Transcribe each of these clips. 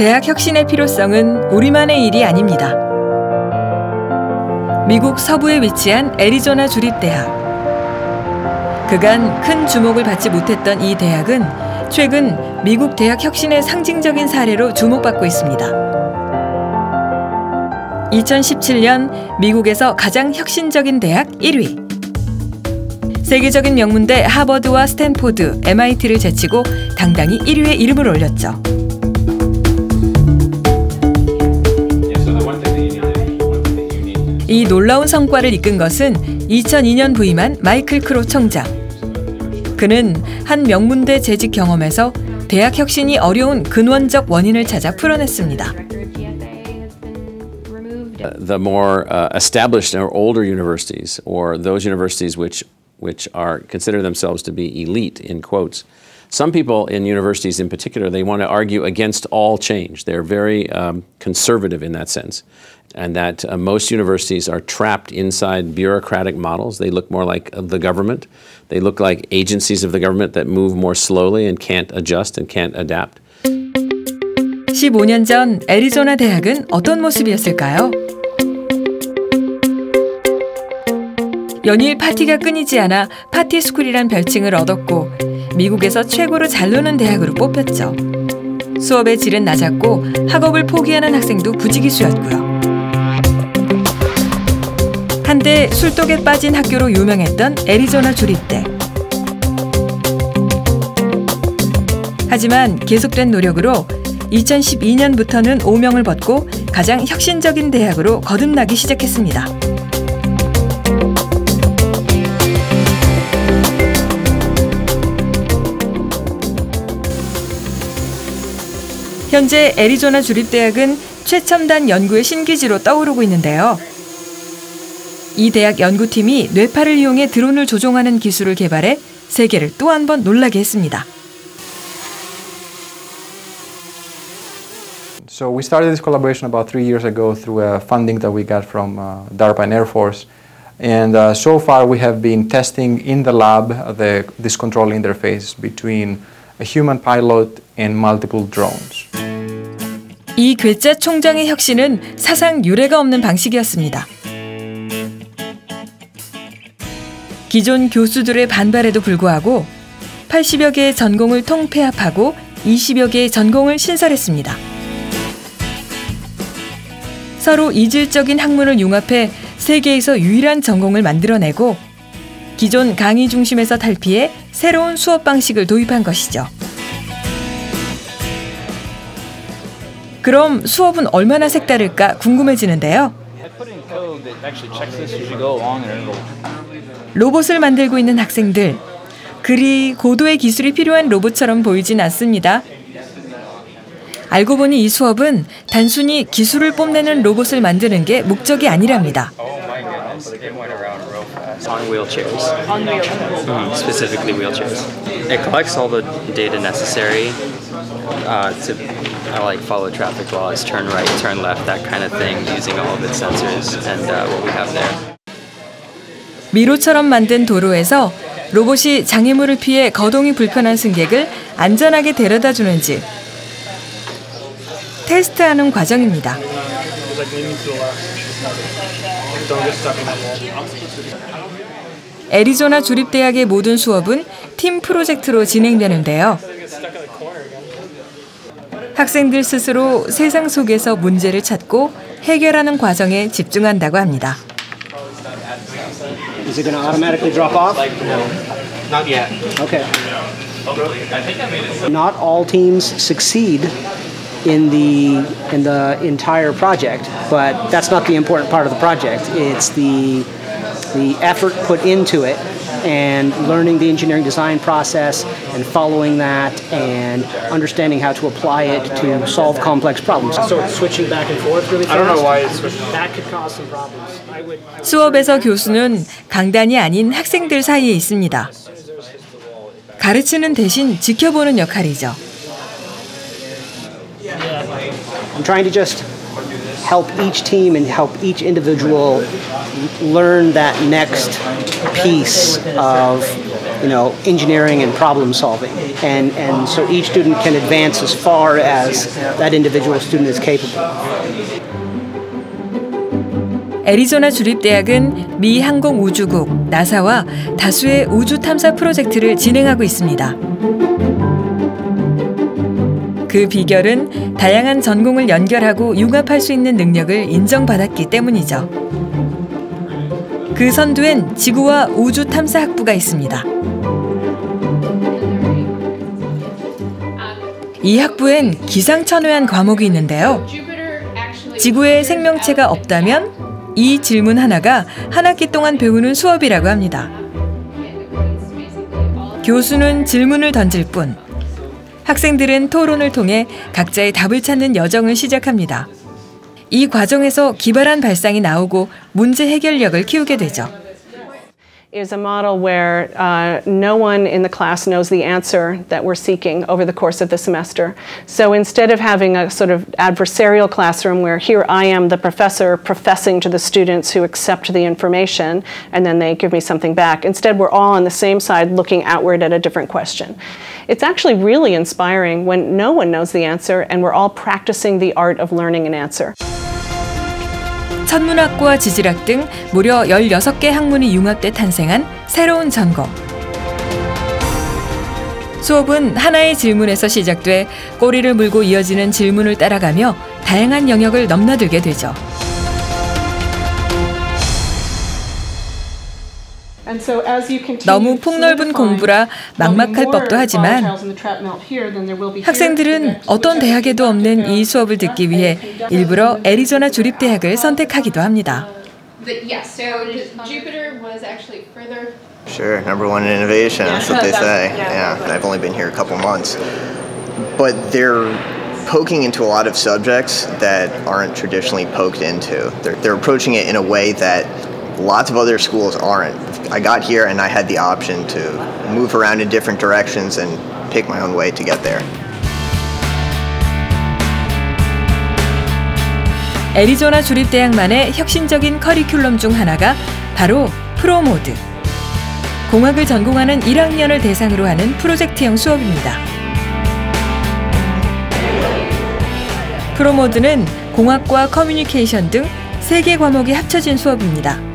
대학 혁신의 필요성은 우리만의 일이 아닙니다. 미국 서부에 위치한 애리조나 주립대학. 그간 큰 주목을 받지 못했던 이 대학은 최근 미국 대학 혁신의 상징적인 사례로 주목받고 있습니다. 2017년 미국에서 가장 혁신적인 대학 1위. 세계적인 명문대 하버드와 스탠포드, MIT를 제치고 당당히 1위에 이름을 올렸죠. 이 놀라운 성과를 이끈 것은 2002년 부임한 마이클 크로 청장. 그는 한 명문대 재직 경험에서 대학 혁신이 어려운 근원적 원인을 찾아 풀어냈습니다. the more uh, established or older universities, or those universities which which are consider themselves to be elite in quotes. Some people in universities, in particular, they want to argue against all change. They're very um, conservative in that sense, and that uh, most universities are trapped inside bureaucratic models. They look more like the government. They look like agencies of the government that move more slowly and can't adjust and can't adapt. 15년 전 애리조나 대학은 어떤 모습이었을까요? 연일 파티가 끊이지 않아 파티스쿨이란 별칭을 얻었고 미국에서 최고로 잘 노는 대학으로 뽑혔죠. 수업의 질은 낮았고 학업을 포기하는 학생도 부지기수였고요. 한때 술독에 빠진 학교로 유명했던 애리조나 주립대. 하지만 계속된 노력으로 2012년부터는 오명을 벗고 가장 혁신적인 대학으로 거듭나기 시작했습니다. 현재 애리조나 주립대학은 최첨단 연구의 신기지로 떠오르고 있는데요. 이 대학 연구팀이 뇌파를 이용해 드론을 조종하는 기술을 개발해 세계를 또 한 번 놀라게 했습니다. So we started this collaboration about three years ago through a funding that we got from uh, DARPA and Air Force. And uh, so far we have been testing in the lab the, this control interface between a human pilot and multiple drones. 이 괴짜 총장의 혁신은 사상 유례가 없는 방식이었습니다. 기존 교수들의 반발에도 불구하고 80여 개의 전공을 통폐합하고 20여 개의 전공을 신설했습니다. 서로 이질적인 학문을 융합해 세계에서 유일한 전공을 만들어내고 기존 강의 중심에서 탈피해 새로운 수업 방식을 도입한 것이죠. 그럼 수업은 얼마나 색다를까 궁금해지는데요. 로봇을 만들고 있는 학생들. 그리 고도의 기술이 필요한 로봇처럼 보이진 않습니다. 알고 보니 이 수업은 단순히 기술을 뽐내는 로봇을 만드는 게 목적이 아니랍니다. Uh, like follow traffic laws, turn right, turn left, that kind of thing, using all of its sensors and uh, what we have there. 미로처럼 만든 도로에서 로봇이 장애물을 피해 거동이 불편한 승객을 안전하게 데려다 주는지 테스트하는 과정입니다. 애리조나 주립대학의 모든 수업은 팀 프로젝트로 진행되는데요. 학생들 스스로 세상 속에서 문제를 찾고 해결하는 과정에 집중한다고 합니다. Is it going to automatically drop off? Not yet. Okay. Not all teams succeed in the in the entire project, but that's not the important part of the project. It's the the effort put into it and learning the engineering design process and following that and understanding how to apply it to solve complex problems. So it's switching back and forth really fast. I don't know why it's switching. That could cause some problems. I would 수업에서 교수는 강단이 아닌 학생들 사이에 있습니다. 가르치는 대신 지켜보는 역할이죠. I'm trying to just help each team and help each individual learn that next piece of you know, engineering and problem solving. And, and so each student can advance as far as that individual student is capable. 애리조나 주립대학은 미 항공우주국 나사와 다수의 우주 탐사 프로젝트를 진행하고 있습니다. 그 비결은 다양한 전공을 연결하고 융합할 수 있는 능력을 인정받았기 때문이죠. 그 선두엔 지구와 우주 탐사 학부가 있습니다. 이 학부엔 기상천외한 과목이 있는데요. 지구에 생명체가 없다면 이 질문 하나가 한 학기 동안 배우는 수업이라고 합니다. 교수는 질문을 던질 뿐 학생들은 토론을 통해 각자의 답을 찾는 여정을 시작합니다. 이 과정에서 기발한 발상이 나오고 문제 해결력을 키우게 되죠. is a model where uh, no one in the class knows the answer that we're seeking over the course of the semester. So instead of having a sort of adversarial classroom where here I am, the professor, professing to the students who accept the information and then they give me something back, instead we're all on the same side looking outward at a different question. It's actually really inspiring when no one knows the answer and we're all practicing the art of learning an answer. 천문학과 지질학 등 무려 16개 학문이 융합돼 탄생한 새로운 전공. 수업은 하나의 질문에서 시작돼 꼬리를 물고 이어지는 질문을 따라가며 다양한 영역을 넘나들게 되죠. 너무 폭넓은 공부라 막막할 법도 하지만 학생들은 어떤 대학에도 없는 이 수업을 듣기 위해 일부러 애리조나 주립대학을 선택하기도 합니다. Sure, number one in innovation. That's what they say. Yeah, I've only been here a couple months, but they're poking into a lot of subjects that aren't traditionally poked into. They're, they're approaching it in a way that lots of other schools aren't. I got here and I had the option to move around in different directions and pick my own way to get there. 애리조나 주립대학만의 혁신적인 커리큘럼 중 하나가 바로 프로모드. 공학을 전공하는 1학년을 대상으로 하는 프로젝트형 수업입니다. 프로모드는 공학과 커뮤니케이션 등 3개 과목이 합쳐진 수업입니다.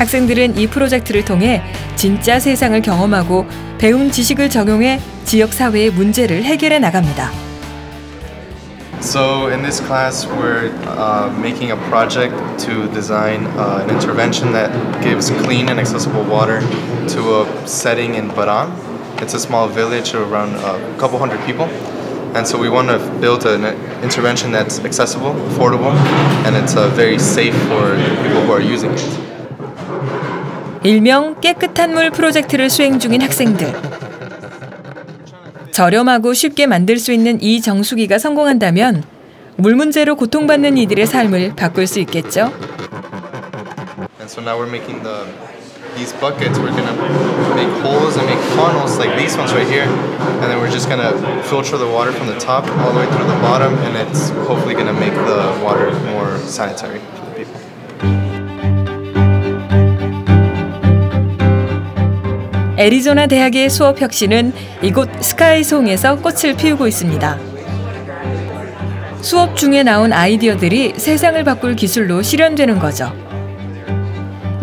학생들은 이 프로젝트를 통해 진짜 세상을 경험하고 배운 지식을 적용해 지역 사회의 문제를 해결해 나갑니다. So in this class, we're uh, making a project to design uh, an intervention that gives clean and accessible water to a setting in Baran. It's a small village of around a couple hundred people. And so we want to build an intervention that's accessible, affordable, and it's uh, very safe for the people who are using it. 일명 깨끗한 물 프로젝트를 수행 중인 학생들. 저렴하고 쉽게 만들 수 있는 이 정수기가 성공한다면 물 문제로 고통받는 이들의 삶을 바꿀 수 있겠죠. These buckets. We're gonna make holes and make funnels like these ones right here, and then we're just gonna filter the water from the top all the way through the bottom, and it's hopefully gonna make the water more sanitary 애리조나 대학의 수업 혁신은 이곳 스카이송에서 꽃을 피우고 있습니다. 수업 중에 나온 아이디어들이 세상을 바꿀 기술로 실현되는 거죠.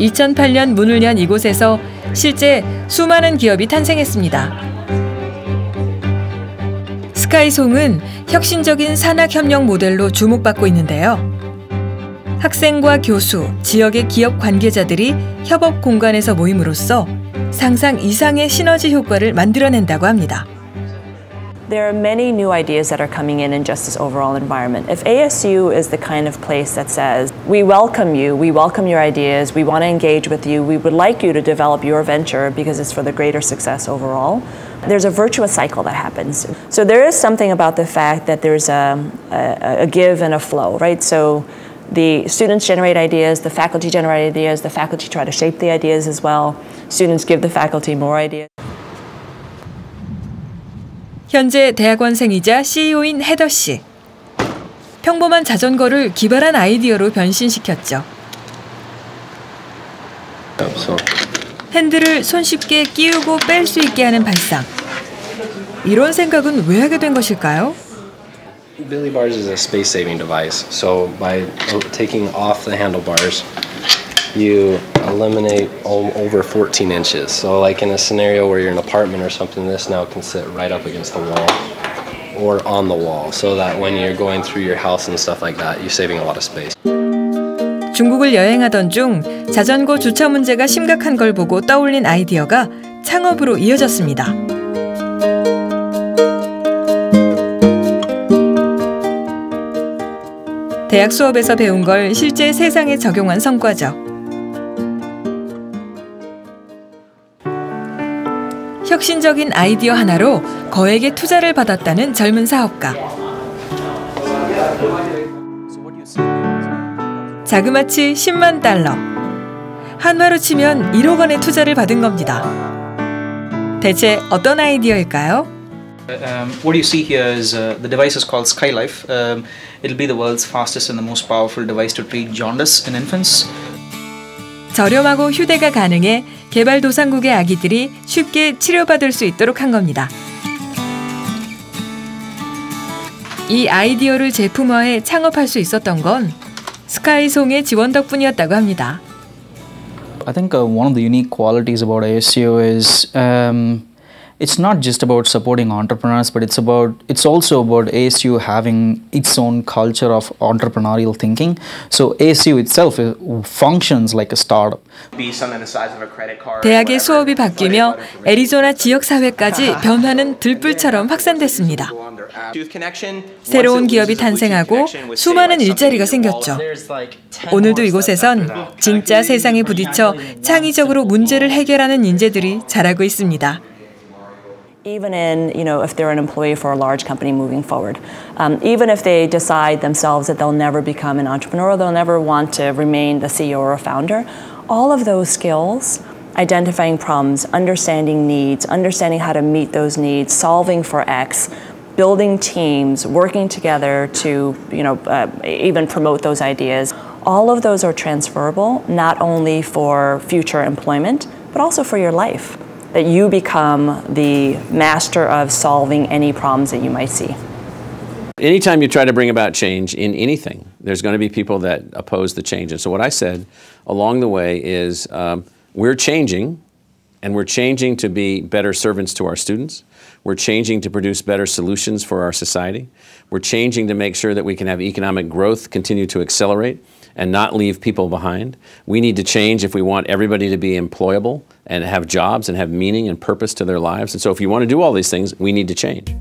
2008년 문을 연 이곳에서 실제 수많은 기업이 탄생했습니다. 스카이송은 혁신적인 산학협력 모델로 주목받고 있는데요. 학생과 교수, 지역의 기업 관계자들이 협업 공간에서 모임으로써 상상 이상의 시너지 효과를 만들어낸다고 합니다. There are many new ideas that are coming in in just this overall environment. If ASU is the kind of place that says, we welcome you, we welcome your ideas, we want to engage with you, we would like you to develop your venture because it's for the greater success overall, there's a virtuous cycle that happens. So there is something about the fact that there's a, a, a give and a flow, right? So the students generate ideas, the faculty generate ideas, the faculty try to shape the ideas as well. Students give the faculty more ideas. 현재 대학원생이자 CEO인 헤더 씨. 평범한 자전거를 기발한 아이디어로 변신시켰죠. So 핸들을 손쉽게 끼우고 뺄 수 있게 하는 발상. 이런 생각은 왜 하게 된 것일까요? Billy bars is a space saving device. So by taking off the handlebars, you eliminate over 14 inches. So like in a scenario where you're in an apartment or something, this now can sit right up against the wall or on the wall so that when you're going through your house and stuff like that, you're saving a lot of space. 중국을 여행하던 중 자전거 주차 문제가 심각한 걸 보고 떠올린 아이디어가 창업으로 이어졌습니다. 대학 수업에서 배운 걸 실제 세상에 적용한 성과죠. 혁신적인 아이디어 하나로 거액의 투자를 받았다는 젊은 사업가. 자그마치 10만 달러. 한화로 치면 1억 원의 투자를 받은 겁니다. 대체 어떤 아이디어일까요? Um, what you see here is uh, the device is called Skylife. Um, it'll be the world's fastest and the most powerful device to treat jaundice in infants. 저렴하고 휴대가 가능해 개발도상국의 아기들이 쉽게 치료받을 수 있도록 한 겁니다. 이 아이디어를 제품화해 창업할 수 있었던 건 스카이송의 지원 덕분이었다고 합니다. I think uh, one of the unique qualities about ASU is um, it's not just about supporting entrepreneurs, but it's about it's also about ASU having its own culture of entrepreneurial thinking. So ASU itself functions like a startup. 대학의 수업이 바뀌며 애리조나 지역 사회까지 변화는 들불처럼 확산됐습니다. 새로운 기업이 탄생하고 수많은 일자리가 생겼죠. 오늘도 이곳에선 진짜 세상에 부딪혀 창의적으로 문제를 해결하는 인재들이 자라고 있습니다. Even in, you know, if they're an employee for a large company moving forward. Um, even if they decide themselves that they'll never become an entrepreneur, they'll never want to remain the CEO or a founder, all of those skills, identifying problems, understanding needs, understanding how to meet those needs, solving for X, building teams, working together to, you know, uh, even promote those ideas, all of those are transferable, not only for future employment, but also for your life. That you become the master of solving any problems that you might see. Anytime you try to bring about change in anything, there's going to be people that oppose the change. And so, what I said along the way is um, we're changing, and we're changing to be better servants to our students. We're changing to produce better solutions for our society. We're changing to make sure that we can have economic growth continue to accelerate and not leave people behind. We need to change if we want everybody to be employable and have jobs and have meaning and purpose to their lives. And so if you want to do all these things, we need to change.